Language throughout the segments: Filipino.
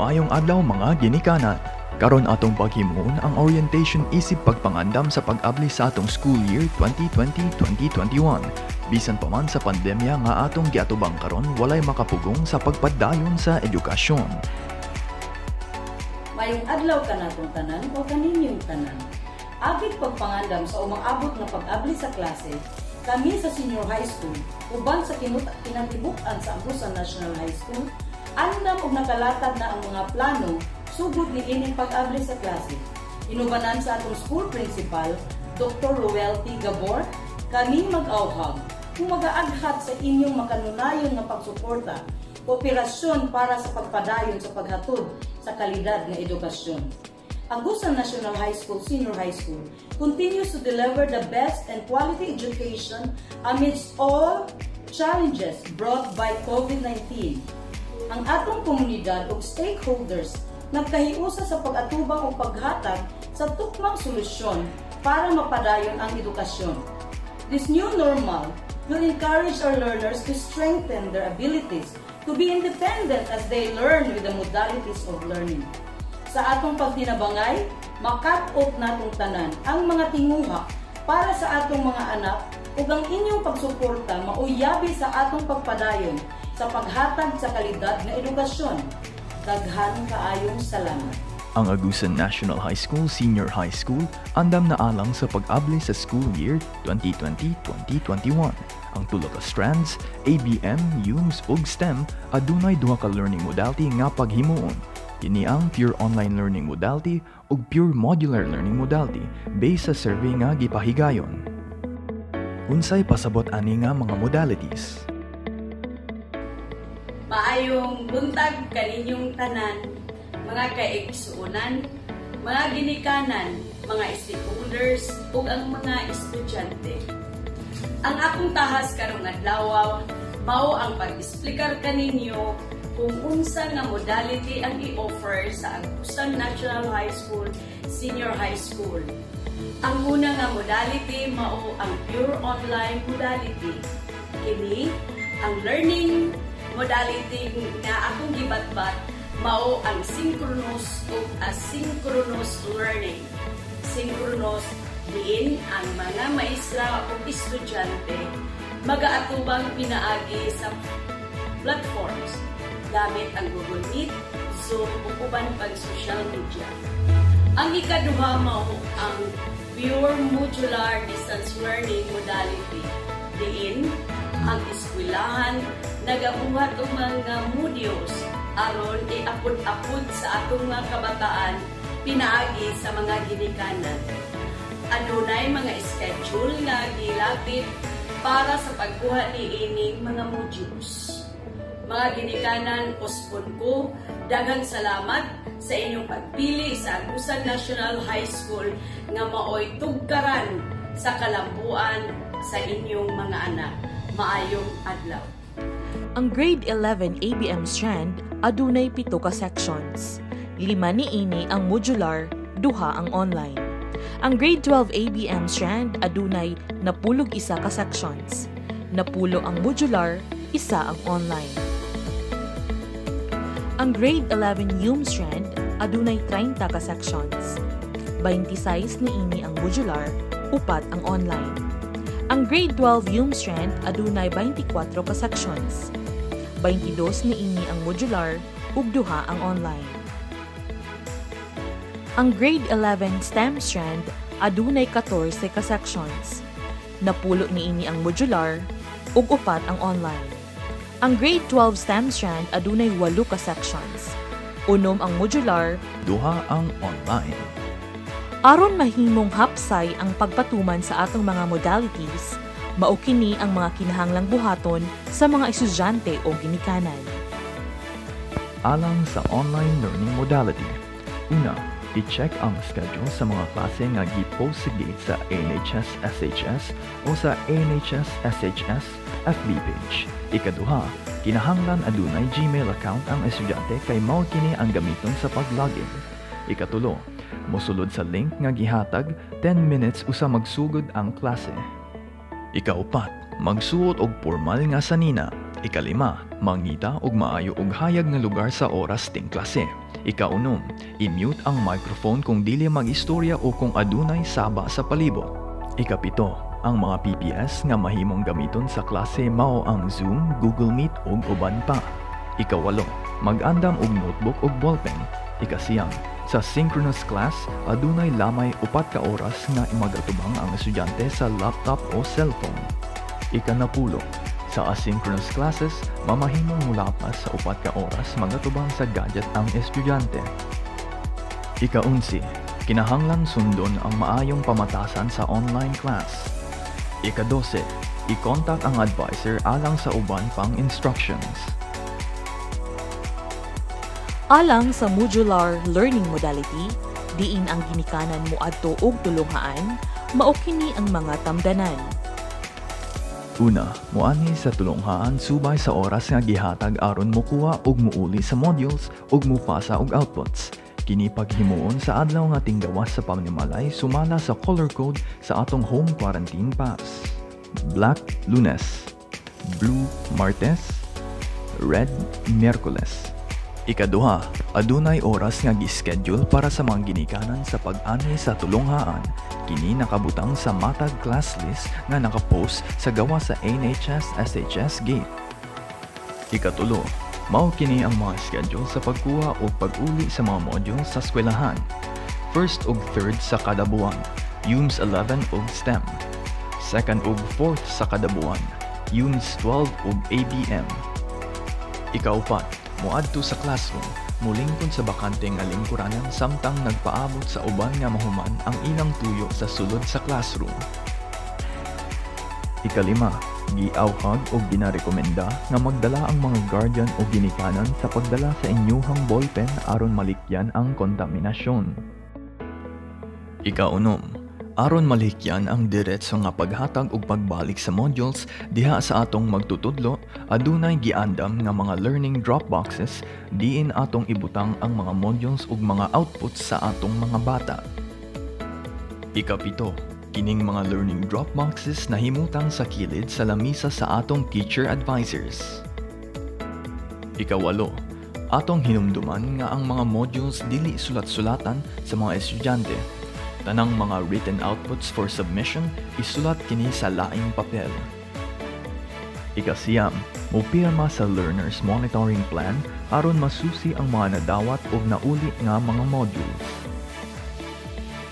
Mayong adlaw mga ginikanan. Karon atong paghimuon ang orientation isip pagpangandam sa pag-abli sa atong school year 2020-2021. Bisan pa man sa pandemya nga atong giatubang karon walay makapugong sa pagpadayon sa edukasyon. Mayong adlaw ka natong tanan o kaninyong tanan. Agit pagpangandam sa umaabot nga pag-abli sa klase, kami sa senior high school, uban sa kinut- kinatibuk-an sa Abusan National High School, andam og nakalatag na ang mga plano sugod ni ining pag-abli sa klase. Inubanan sa atong school principal, Dr. Roelty Gabor, kami mag-auhag kung mag-aaghat sa inyong makanunayon nga pagsuporta kooperasyon para sa pagpadayon sa paghatod sa kalidad ng edukasyon. Agusan National High School, Senior High School continues to deliver the best and quality education amidst all challenges brought by COVID-19. Ang atong komunidad o stakeholders nagkahiusa sa pag-atubang o paghatag sa tukmang solusyon para mapadayon ang edukasyon. This new normal will encourage our learners to strengthen their abilities to be independent as they learn with the modalities of learning. Sa atong pagtinabangay, makat-up natong tanan ang mga tinguha para sa atong mga anak ug ang inyong pagsuporta mauyabi sa atong pagpadayon sa paghatag sa kalidad nga edukasyon. Daghan kaayong salamat. Ang Agusan National High School Senior High School andam na alang sa pag-abli sa school year 2020-2021. Ang tulo ka strands, ABM, UMS ug STEM adunay duha ka learning modality nga paghimuon. Kini ang pure online learning modality ug pure modular learning modality based sa survey nga gipahigayon. Unsay pasabot ani nga mga modalities? Maayong buntag kaninyong tanan, mga kaigsuunan, mga ginikanan, mga stakeholders, ug ang mga estudyante. Ang akong tahas karong adlaw mao ang pag-explicar kaninyo kung unsa nga modality ang i-offer sa Agusan National High School, Senior High School. Ang una nga modality mao ang pure online modality. Kini ang learning modality nga akong gibatbat mao ang synchronous o asynchronous learning. Synchronous diin ang mga maestra o estudyante magaatubang pinaagi sa platforms gamit ang Google Meet, Zoom o uban pag social media. Ang ikaduha mao ang pure modular distance learning modality. Diin ang eskwelahan nagabuhat og mga modules aron iapod-apod sa atong mga kabataan pinaagi sa mga ginikanan. Adunay mga schedule nga gilapit para sa pagkuha ni ining mga modules. Mga ginikanan, pospon ko, daghang salamat sa inyong pagpili sa Agusan National High School nga maoy tugkaran sa kalambuan sa inyong mga anak. Maayong adlaw. Ang grade 11 ABM strand adunay pito ka sections. Lima ni ini ang modular, duha ang online. Ang grade 12 ABM strand adunay napulog isa ka sections. Napulo ang modular, isa ang online. Ang grade 11 UM strand adunay 30 ka sections. 26 ni ini ang modular, upat ang online. Ang grade 12 UM strand adunay 24 ka sections. 22 ni ini ang modular ug duha ang online. Ang grade 11 STEM strand adunay 14 ka sections. Napulo ni ini ang modular ug upat ang online. Ang grade 12 STEM strand adunay 8 ka sections. Unom ang modular, Duha ang online. Aron mahimong hapsay ang pagpatuman sa atong mga modalities, mao kini ang mga kinahanglang buhaton sa mga estudyante o ginikanan. alang sa online learning modality. Una, i-check ang schedule sa mga klase nga gi-post sa gate sa ANHS SHS o sa ANHS SHS FB page. Ikaduha, kinahanglan adunay Gmail account ang estudyante kay mao kini ang gamiton sa pag-login. Ikatulo, mosulod sa link nga gihatag 10 minutes usa magsugod ang klase. Ikaupat, magsuot og formal nga sanina. Ikalima, mangita og maayo og hayag nga lugar sa oras ting klase. Ikaunom, i-mute ang microphone kung dili mag-istorya o kung adunay saba sa palibot. Ikapito, ang mga PPS nga mahimong gamiton sa klase mao ang Zoom, Google Meet ug uban pa. Ikawalo, mag-andam og notebook ug ballpen. Ikasiyam, sa synchronous class, adunay lamay upat ka oras nga imagatubang ang estudyante sa laptop o cellphone. Ikanapulo, sa asynchronous classes, mamahimong mula sa upat ka oras magatubang sa gadget ang estudyante. Ikaunsi, kinahanglan sundon ang maayong pamatasan sa online class. Ikadose, i-contact ang advisor alang sa uban pang instructions. Alang sa modular learning modality, diin ang ginikanan mo adto og tulunghaan, mao kini ang mga tamdanan. Una, muanhi sa tulonghaan subay sa oras nga gihatag aron mokuha og muuli sa modules ug mupasa og outputs. Kini paghimuon sa adlaw nga tinggawas sa pamnimalay sumala sa color code sa atong home quarantine pass. Black Lunes, Blue Martes, Red Miyerkules. Ikaduha, adunay oras nga gi-schedule para sa mga ginikanan sa pag-ani sa tulonghaan. Kini nakabutang sa matag class list nga nakapost sa gawa sa NHS SHS Gate. Ikatulo, mao kini ang mga schedule sa pagkuha o pag-uli sa mga modules sa eskwelahan. First ug third sa kada buwan, UMS 11 ug STEM. Second ug fourth sa kada buwan, UMS 12 ug ABM. Ikaupat, muadto sa classroom, mulingkod sa bakante nga lingkuranan samtang nagpaabot sa uban nga mahuman ang ilang tuyo sa sulod sa classroom. Ikalima, giawhag o ginarekomenda nga magdala ang mga guardian o ginikanan sa pagdala sa inyuhang ballpen aron malikyan ang kontaminasyon. Ikaunom, aron malikyan ang diretso nga paghatag ug pagbalik sa modules diha sa atong magtutudlo adunay giandam nga mga learning drop boxes diin atong ibutang ang mga modules ug mga outputs sa atong mga bata. Ikapito, kining mga learning drop boxes na himutang sa kilid sa lamisa sa atong teacher advisors. Ikawalo, atong hinumduman nga ang mga modules dili sulat-sulatan sa mga estudyante Tanang mga written outputs for submission isulat kini sa laing papel. Ikasiyam, mupirma sa Learner's Monitoring Plan aron masusi ang mga nadawat o nauli nga mga modules.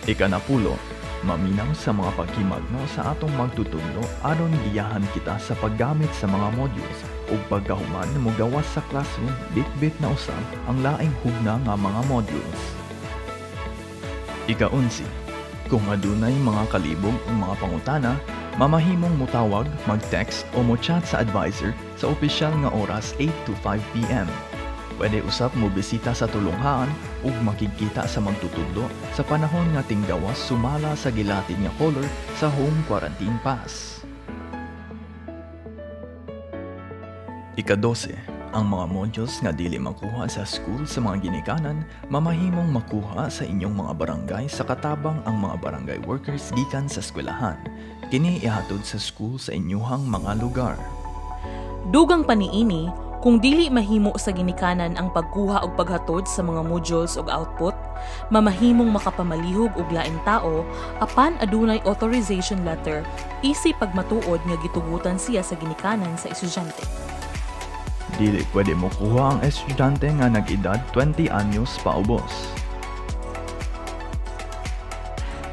Ikanapulo, maminaw sa mga paghimagno sa atong magtutudlo aron giyahan kita sa paggamit sa mga modules ug pagkahuman mo gawas sa classroom bitbit na usab ang laing hugna nga mga modules. Ika-11. Kung adunay mga kalibog o mga pangutana, mamahimong mutawag, mag-text o mo-chat sa advisor sa opisyal nga oras 8 to 5 p.m. Pwede usap mo bisita sa tulunghaan ug makikita sa magtutudlo sa panahon nga tinggawas sumala sa gilatin nga color sa home quarantine pass. Ika-12, ang mga modules nga dili makuha sa school sa mga ginikanan, mamahimong makuha sa inyong mga barangay sa katabang ang mga barangay workers gikan sa eskwelahan. Kini ihatod sa school sa inyuhang mga lugar. Dugang paniini, kung dili mahimo sa ginikanan ang pagkuha og paghatod sa mga modules ug output, mamahimong makapamalihog og laing tao apan adunay authorization letter isi pagmatuod nga gitugutan siya sa ginikanan sa estudyante. Dili pwede mo kuha ang estudyante nga nag-edad 20 anyos paubos.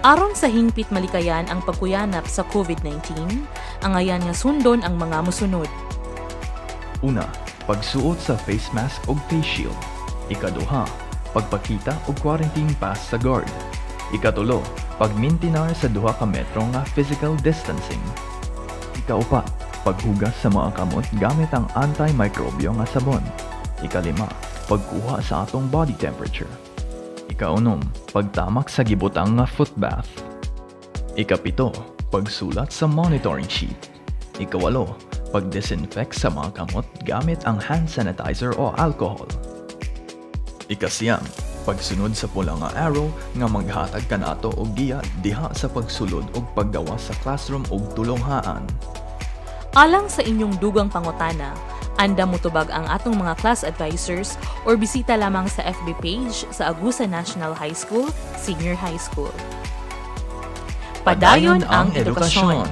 Aron sa hingpit malikayan ang pagkuyanap sa COVID-19, ang ayan nga sundon ang mga musunod. Una, pagsuot sa face mask o face shield. Ikaduha, pagpakita og quarantine pass sa guard. Ikatulo, pagmintinar sa duha ka metro nga physical distancing. Ikaupat, paghugas sa mga kamot gamit ang antimicrobio nga sabon. Ikalima, pagkuha sa atong body temperature. Ikaunom, pagtamak sa gibutang nga foot bath. Ikapito, pagsulat sa monitoring sheet. Ikawalo, pag-disinfect sa mga kamot gamit ang hand sanitizer o alcohol. Ikasiyam, pagsunod sa pula nga arrow nga maghatag kanato og giya diha sa pagsulod og paggawa sa classroom og tulonghaan. Alang sa inyong dugang pangutana, Anda mutubag ang atong mga class advisors or bisita lamang sa FB page sa Agusa National High School, Senior High School. Padayon ang edukasyon.